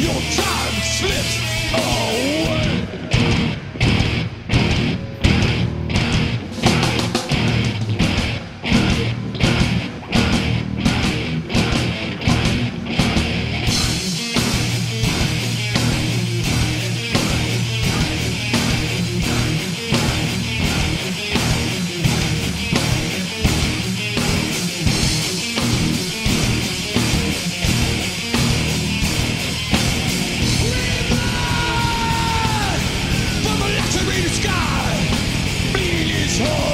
your time slips away. to the sky. Bleed is hard.